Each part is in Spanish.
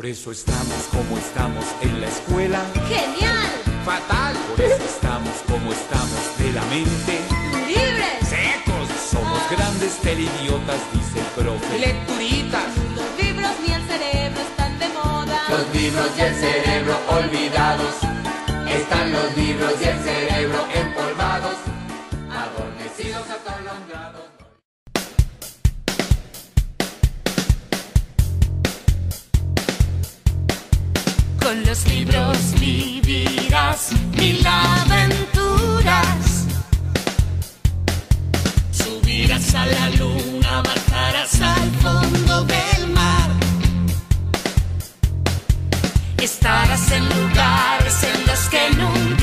Por eso estamos como estamos en la escuela. ¡Genial! Fatal. Por eso estamos como estamos de la mente. ¡Libres! Secos. Somos grandes teleidiotas, dice el profe. Lecturitas. Los libros ni el cerebro están de moda. Los libros y el cerebro Con los libros vivirás mil aventuras. Subirás a la luna, bajarás al fondo del mar. Estarás en lugares en los que nunca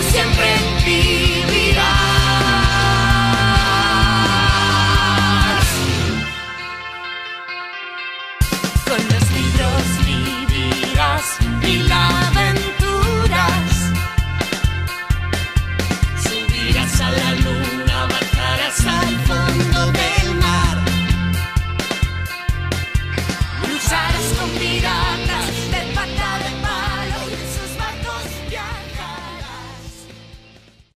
por siempre vivirás. Con los libros vivirás mil aventuras, subirás a la luz.